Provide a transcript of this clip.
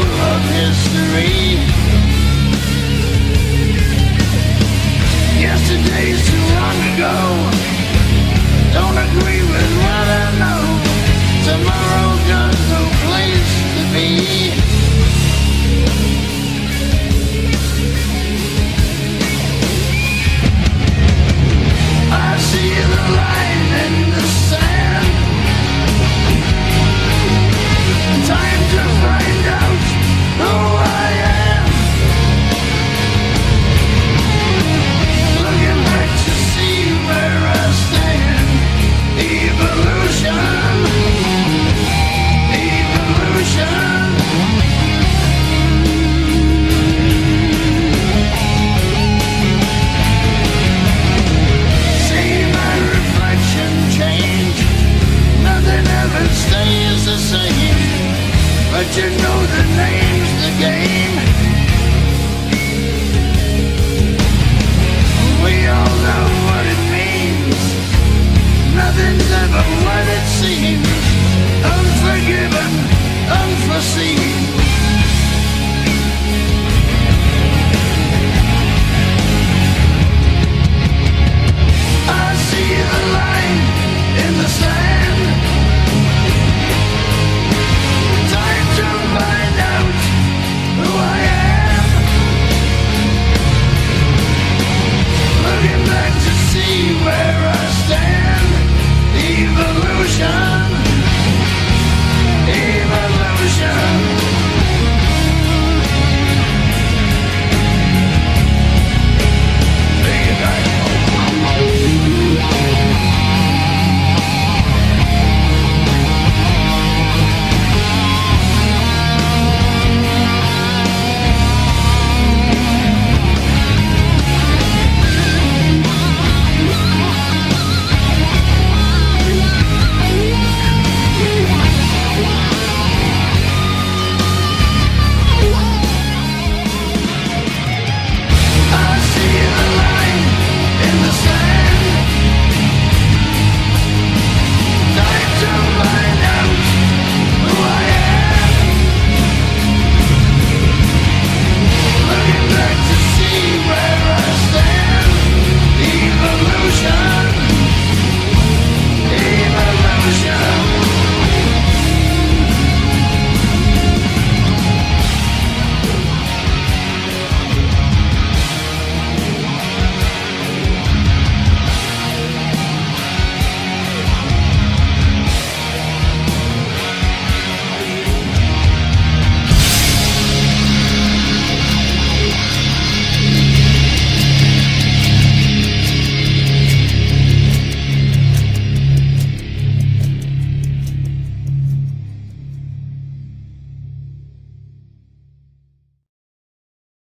of history.